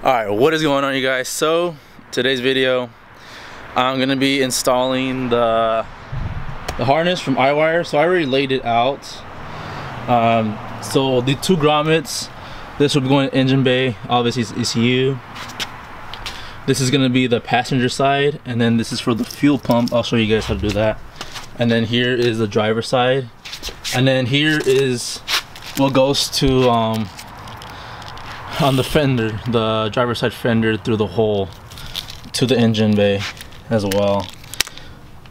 Alright, what is going on you guys? So, today's video, I'm to be installing the, the harness from iWire. So I already laid it out. Um, so the two grommets, this will be going to engine bay, obviously it's ECU. This is to be the passenger side, and then this is for the fuel pump. I'll show you guys how to do that. And then here is the driver side. And then here is what goes to um, on the fender, the driver side fender through the hole to the engine bay as well.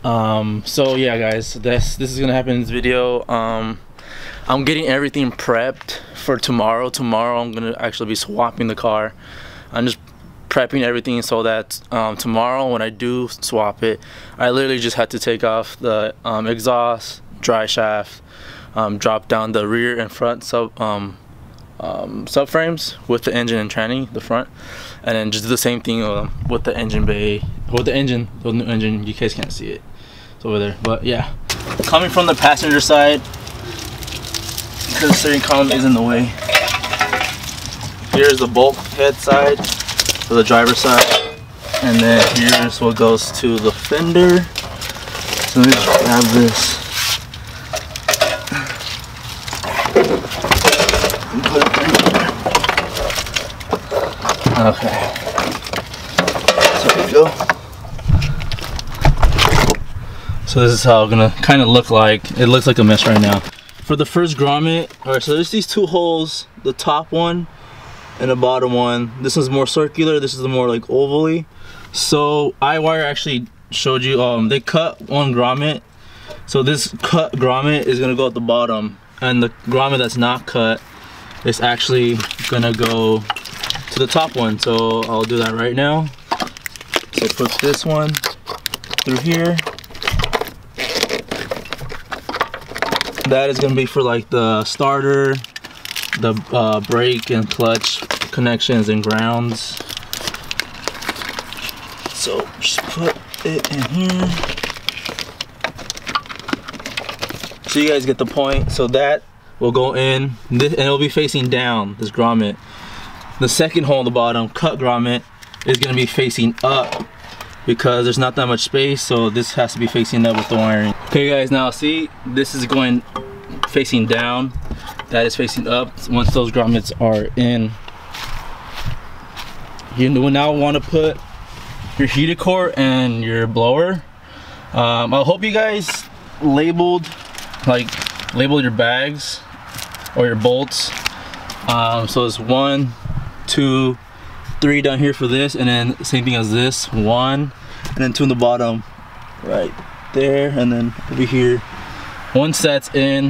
Um, so yeah guys, this this is gonna happen in this video. Um, I'm getting everything prepped for tomorrow. Tomorrow I'm gonna actually be swapping the car. I'm just prepping everything so that um, tomorrow when I do swap it, I literally just had to take off the um, exhaust, dry shaft, um, drop down the rear and front sub um, um, subframes with the engine and tranny, the front, and then just do the same thing uh, with the engine bay, with the engine, the new engine. You guys can't see it, it's over there. But yeah, coming from the passenger side, because the steering column is in the way. Here's the bulkhead side for the driver side, and then here's what goes to the fender. So let me just grab this. Okay. So we go. So this is how it's gonna kind of look like. It looks like a mess right now. For the first grommet, all right, so there's these two holes, the top one and the bottom one. This is more circular, this is the more like ovally. So iWire actually showed you, um, they cut one grommet. So this cut grommet is gonna go at the bottom and the grommet that's not cut is actually gonna go to the top one. So I'll do that right now. So put this one through here. That is gonna be for like the starter, the uh, brake and clutch connections and grounds. So just put it in here. So you guys get the point. So that will go in and it'll be facing down, this grommet. The second hole in the bottom, cut grommet, is gonna be facing up because there's not that much space, so this has to be facing up with the wiring. Okay guys, now see, this is going facing down, that is facing up. Once those grommets are in, you will now wanna put your heated core and your blower. Um, I hope you guys labeled, like, labeled your bags or your bolts. Um, so it's one, two, three down here for this, and then same thing as this, one, and then two in the bottom, right there, and then over here. Once that's in,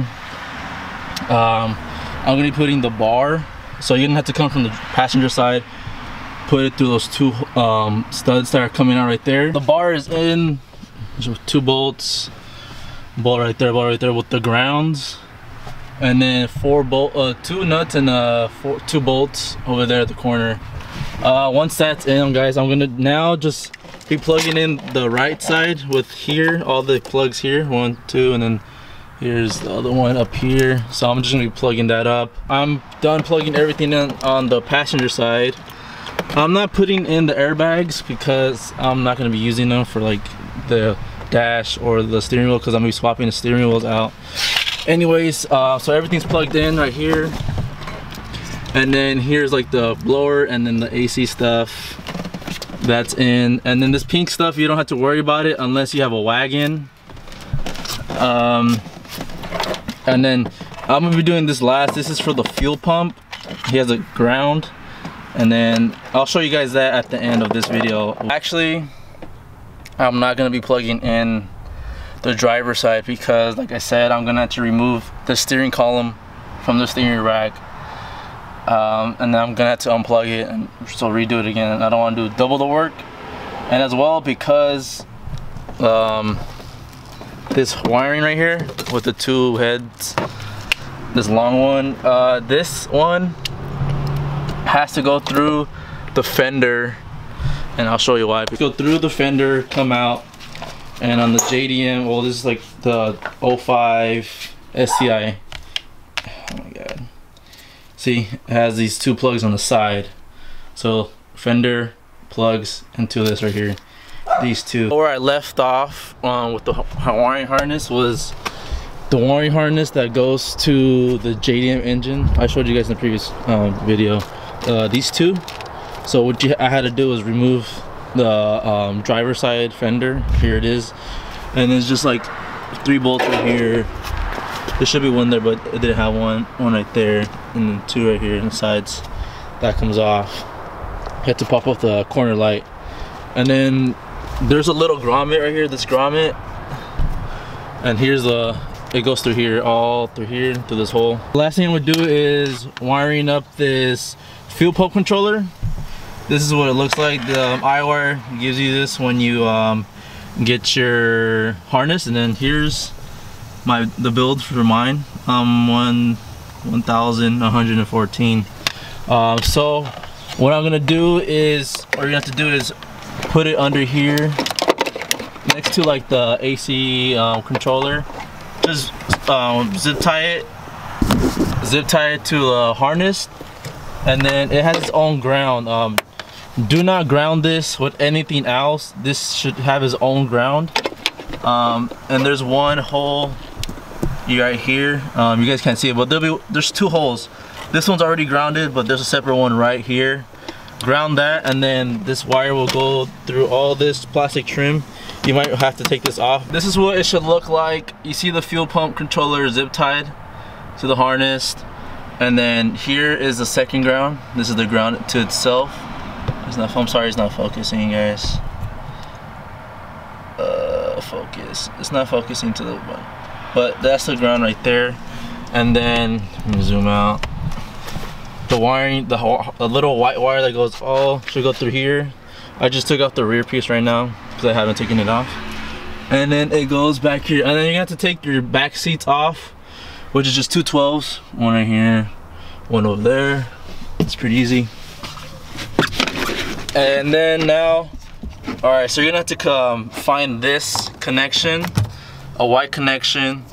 um, I'm gonna be putting the bar, so you're gonna have to come from the passenger side, put it through those two um, studs that are coming out right there. The bar is in, two bolts, bolt right there, bolt right there with the grounds and then four bolt uh two nuts and uh four two bolts over there at the corner. Uh once that's in guys. I'm gonna now just be plugging in the right side with here all the plugs here. One two and then here's the other one up here. So i'm just gonna be plugging that up. I'm done plugging everything in on the passenger side. I'm not putting in the airbags because i'm not to be using them for like the dash or the steering wheel because i'm gonna be swapping the steering wheels out anyways uh, so everything's plugged in right here. And then here's like the blower and then the AC stuff. That's in. And then this pink stuff you don't have to worry about it unless you have a wagon. Um, and then I'm gonna be doing this last. This is for the fuel pump. He has a ground. And then I'll show you guys that at the end of this video. Actually I'm not gonna be plugging in the driver side because like I said I'm gonna have to remove the steering column from the steering rack um, and then I'm gonna have to unplug it and so redo it again. I don't want to do double the work. And as well because um, this wiring right here with the two heads this long one uh, this one has to go through the fender and I'll show you why. Go through the fender come out and on the JDM, well this is like the 05 STI. Oh my god. See, it has these two plugs on the side. So fender plugs into this right here these two where I left off um, with the wiring harness was the wiring harness that goes to the JDM engine I showed you guys in the previous um, video uh, these two so what you, I had to do was remove the um, driver side fender. Here it is. And it's just like three bolts right here. There should be one there but it didn't have one one right there and then two right here in the sides. That comes off. Have to pop off the corner light. And then there's a little grommet right here this grommet. And here's the it goes through here all through here through this hole. Last thing i'm gonna do is wiring up this fuel pump controller this is what it looks like. The um, iWire gives you this when you um, get your harness. And then here's my the build for mine. Um one 1114 um so what i'm gonna do is you're gonna have to do is put it under here next to like the ac um, controller. Just um, zip tie it zip tie it to the harness. And then it has its own ground. Um, do not ground this with anything else. This should have its own ground. Um, and there's one hole right here. Um, you guys can't see it but be there's two holes. This one's already grounded but there's a separate one right here. Ground that and then this wire will go through all this plastic trim. You might have to take this off. This is what it should look like. You see the fuel pump controller zip tied to the harness. And then here is the second ground. This is the ground to itself it's not, I'm sorry, it's not focusing, guys. Uh, focus. It's not focusing to the one. But that's the ground right there. And then, let me zoom out. The wiring, the, the little white wire that goes all, should go through here. I just took off the rear piece right now because I haven't taken it off. And then it goes back here. And then you have to take your back seats off, which is just two 12s. One right here, one over there. It's pretty easy and then now all right so you're gonna have to come find this connection a white connection.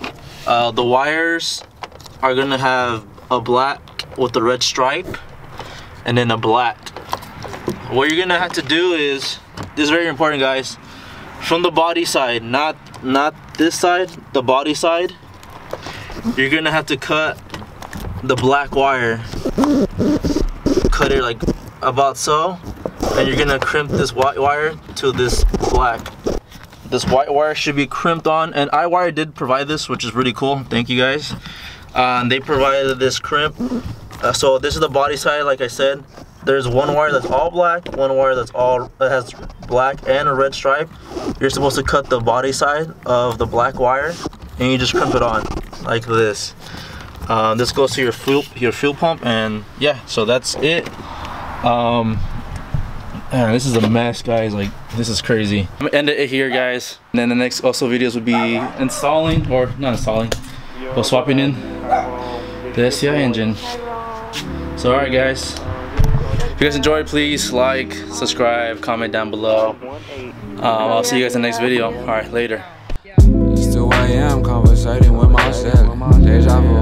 Uh, the wires are gonna have a black with a red stripe and then a black. What you're gonna have to do is this is very important guys. From the body side not not this side the body side you're gonna have to cut the black wire. Cut it like about so and you're gonna crimp this white wire to this black. This white wire should be crimped on and iWire did provide this which is really cool. Thank you guys. Uh, they provided this crimp. Uh, so this is the body side like I said. There's one wire that's all black one wire that's all that has black and a red stripe. You're supposed to cut the body side of the black wire and you just crimp it on like this. Uh, this goes to your fuel your fuel pump and yeah so that's it. Um, This is a mess, guys. Like, this is crazy. I'm gonna end it here, guys. And then the next also videos would be installing, or not installing, but swapping in the STI engine. So, alright, guys. If you guys enjoyed, please like, subscribe, comment down below. Um, I'll see you guys in the next video. Alright, later. Am conversating with myself. Deja vu.